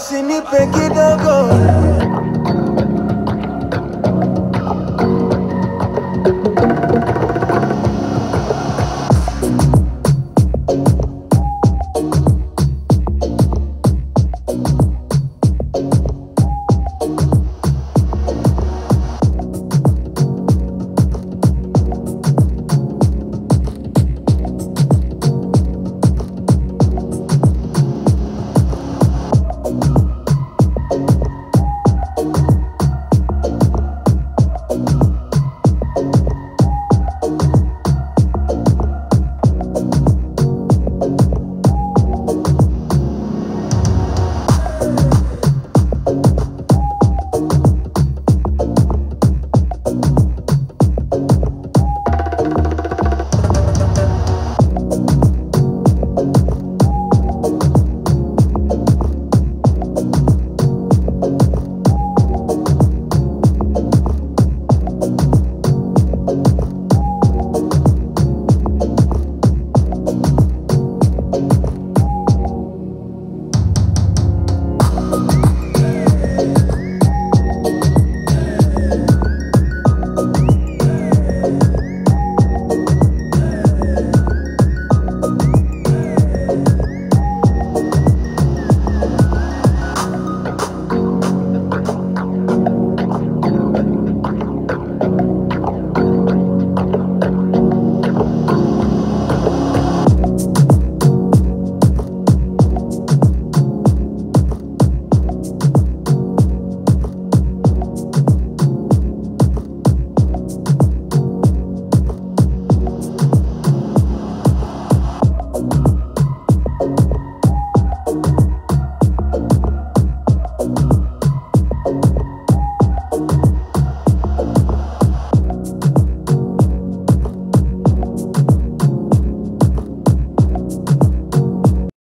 basi kidogo